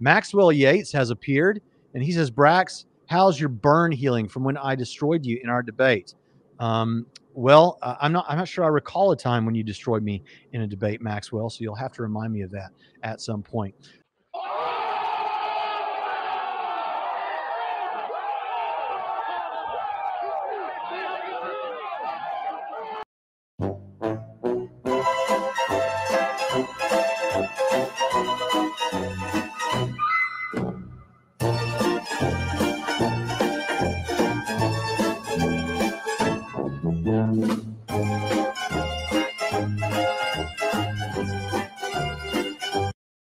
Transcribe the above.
Maxwell Yates has appeared and he says, Brax, how's your burn healing from when I destroyed you in our debate? Um, well, uh, I'm not. I'm not sure I recall a time when you destroyed me in a debate, Maxwell. So you'll have to remind me of that at some point. Thank you.